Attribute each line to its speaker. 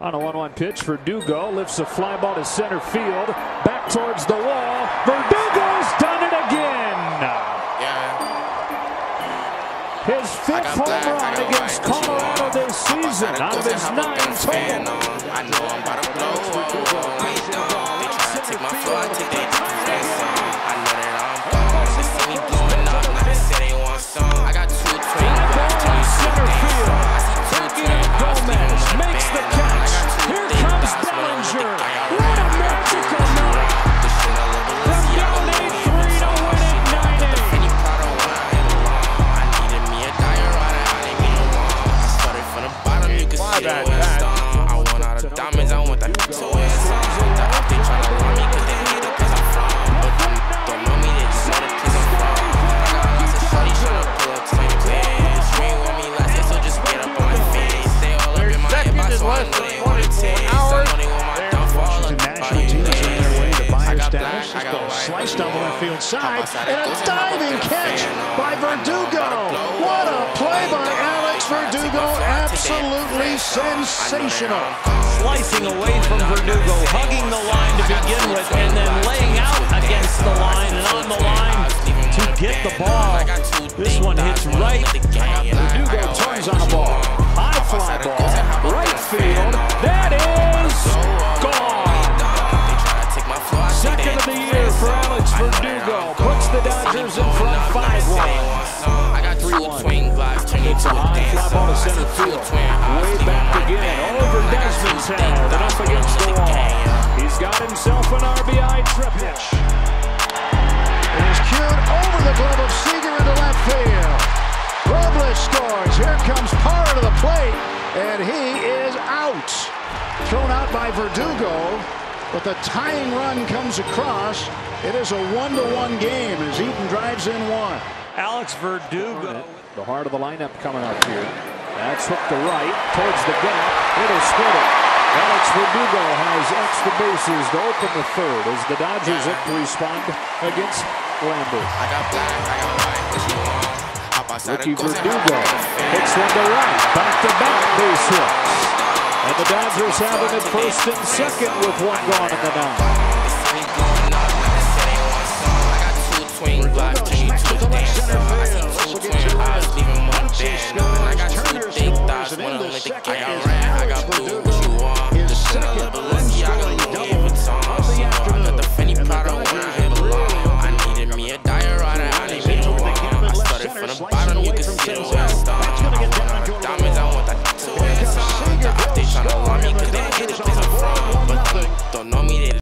Speaker 1: On a 1-1 pitch, for Verdugo lifts a fly ball to center field, back towards the wall. Verdugo's done it again. His fifth home run against Colorado this season out of his nine total.
Speaker 2: I want that to wear some. The up, they tryna run me 'cause they hate it 'cause I'm from. But them don't know me, they just know the place I'm from. I got lots of shorties tryna pull up to my place. You ain't want me last year, so just get up on my face. They all up in my inbox, so I know they want a taste. I know they want my downfall.
Speaker 3: National team is on their way to
Speaker 2: face. I
Speaker 3: buyer
Speaker 2: got
Speaker 3: status.
Speaker 2: black, I
Speaker 3: This
Speaker 2: got
Speaker 3: ball sliced
Speaker 2: what
Speaker 3: down the left field side, and a diving catch by
Speaker 2: I
Speaker 3: sensational.
Speaker 4: Slicing away from Verdugo, hugging the line to begin with, and then laying out against the line and on the line to get the ball. This one hits right.
Speaker 1: Verdugo turns on the ball. High fly ball, right field. That is gone. Second of the year for Alex Verdugo. Puts the Dodgers in front 5-1.
Speaker 2: I got three twin glocks, turn you
Speaker 1: It's a
Speaker 2: a
Speaker 1: high fly ball to center field.
Speaker 2: Got
Speaker 1: himself an RBI triple.
Speaker 3: It is cued over the glove of Seager into left field. Robles scores. Here comes Parr to the plate, and he is out. Thrown out by Verdugo, but the tying run comes across. It is a one-to-one game as Eaton drives in one.
Speaker 4: Alex Verdugo.
Speaker 1: The heart of the lineup coming up here. That's hooked to right, towards the gap. It'll split it. Alex Verdugo has extra bases to open the third as the Dodgers look to respond against Lambert.
Speaker 2: I got black, I got white, what you want?
Speaker 1: Ricky
Speaker 2: the ghost and hop
Speaker 1: Verdugo
Speaker 2: the
Speaker 1: hits one to right, back to back base hits. And the Dodgers have him at first and second with one gone in the ninth.
Speaker 2: See me blowing up, now they say they want some.